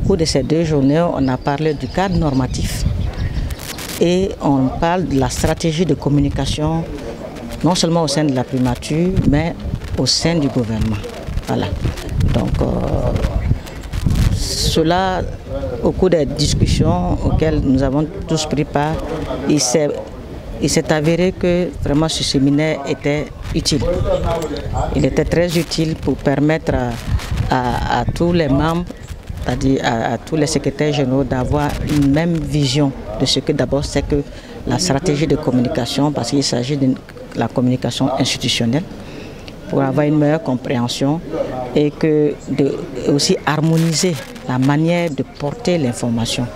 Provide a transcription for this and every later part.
cours de ces deux journées, on a parlé du cadre normatif et on parle de la stratégie de communication, non seulement au sein de la primature, mais au sein du gouvernement. Voilà. Donc, euh, cela, au cours des discussions auxquelles nous avons tous pris part, il s'est avéré que vraiment ce séminaire était utile. Il était très utile pour permettre à, tous les membres, c'est-à-dire à, tous les secrétaires généraux d'avoir une même vision de ce que d'abord c'est que la stratégie de communication, parce qu'il s'agit de la communication institutionnelle, pour avoir une meilleure compréhension et que de aussi harmoniser la manière de porter l'information,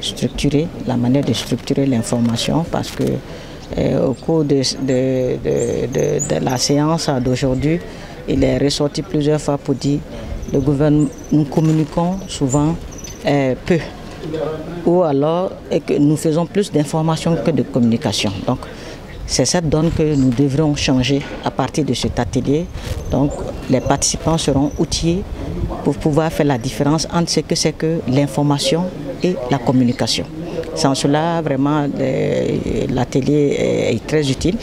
structurer la manière de structurer l'information parce que au cours de, la séance d'aujourd'hui, il est ressorti plusieurs fois pour dire nous communiquons souvent euh, peu. Ou alors que nous faisons plus d'informations que de communication. Donc, c'est cette donne que nous devrons changer à partir de cet atelier. Donc, les participants seront outillés pour pouvoir faire la différence entre ce que c'est que l'information et la communication. Sans cela, vraiment, l'atelier est très utile.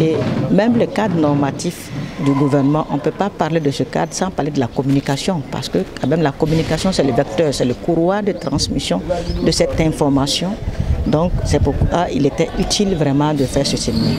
Et même le cadre normatif du gouvernement, on ne peut pas parler de ce cadre sans parler de la communication, parce que quand même la communication, c'est le vecteur, c'est le courroie de transmission de cette information. Donc c'est pourquoi il était utile vraiment de faire ce séminaire.